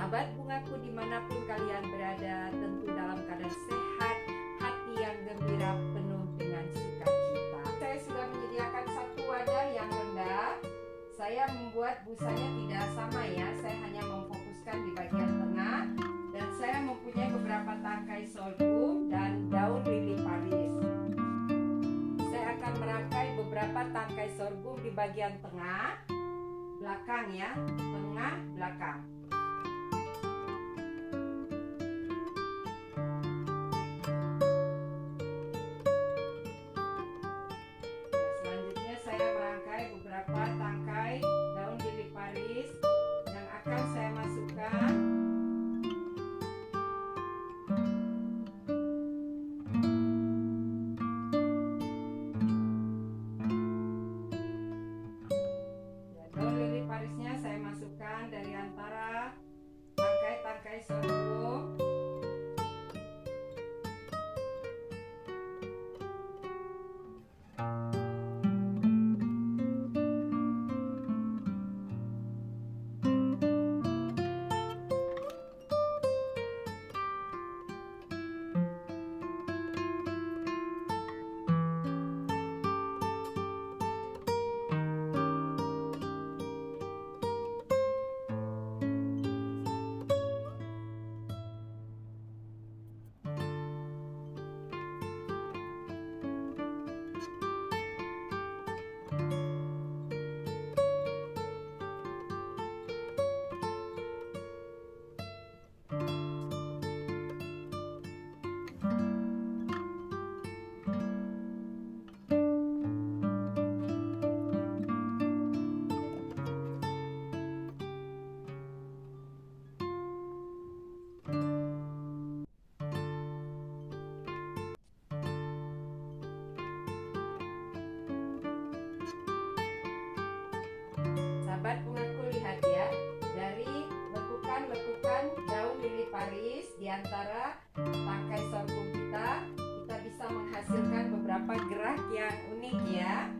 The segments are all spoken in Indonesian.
Sahabat bungaku di mana pun kalian berada Tentu dalam keadaan sehat Hati yang gembira penuh dengan sukacita. Saya sudah menyediakan satu wadah yang rendah. Saya membuat busanya tidak sama ya. Saya hanya memfokuskan di bagian tengah. Dan saya mempunyai beberapa tangkai sorghum dan daun lili Paris. Saya akan merangkai beberapa tangkai sorghum di bagian tengah belakang ya sahabat antara tangkai sorghum kita kita bisa menghasilkan beberapa gerak yang unik ya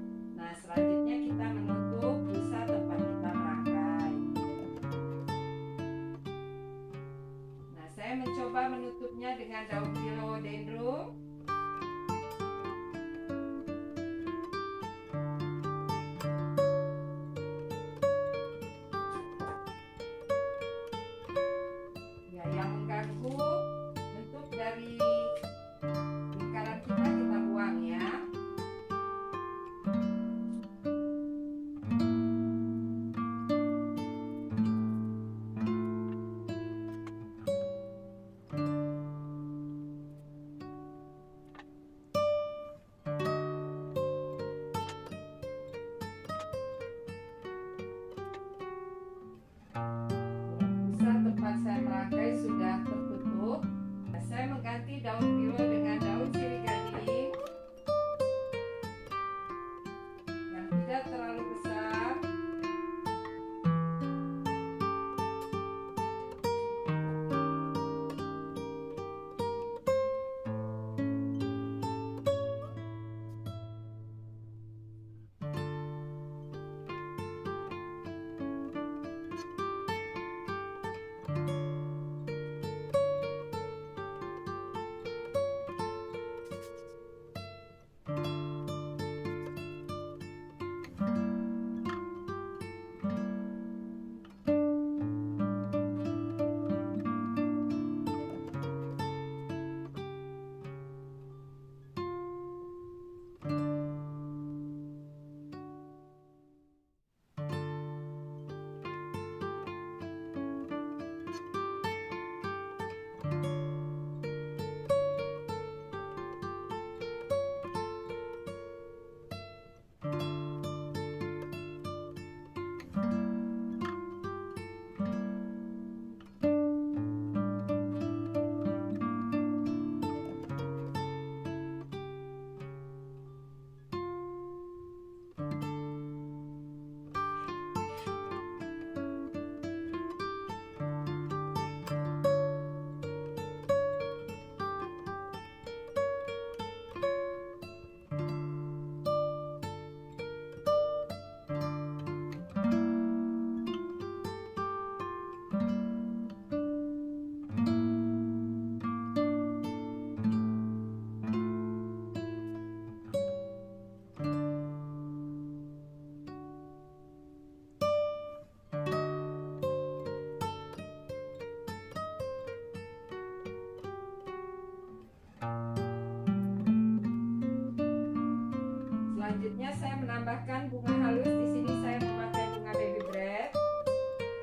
tambahkan bunga halus. Di sini saya memakai bunga baby bread.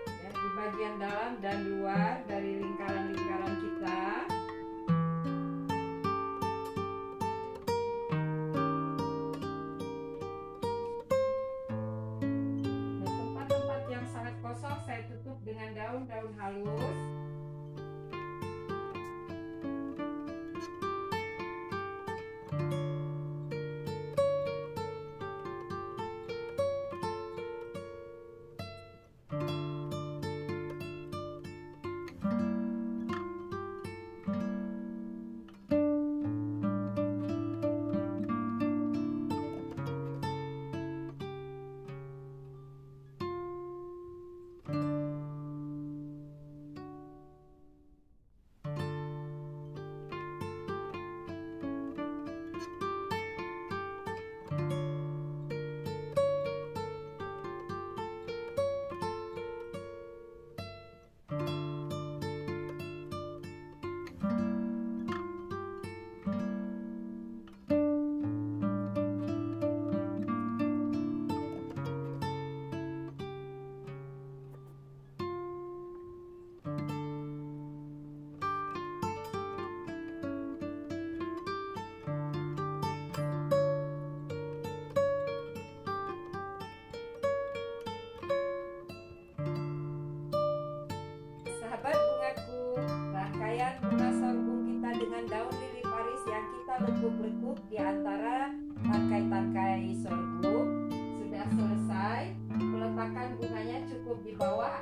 Ya, di bagian dalam dan luar dari lingkaran-lingkaran kita. Tempat-tempat yang sangat kosong saya tutup dengan daun-daun halus.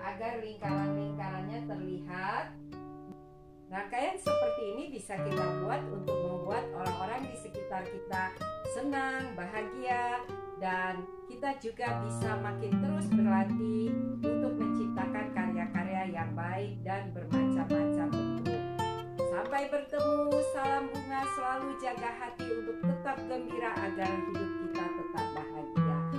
Agar lingkaran-lingkarannya terlihat. Rangkaian seperti ini bisa kita buat untuk membuat orang-orang di sekitar kita senang, bahagia, dan kita juga bisa makin terus berlatih untuk menciptakan karya-karya yang baik dan bermacam-macam bentuk. Sampai bertemu, salam bunga selalu jaga hati untuk tetap gembira agar hidup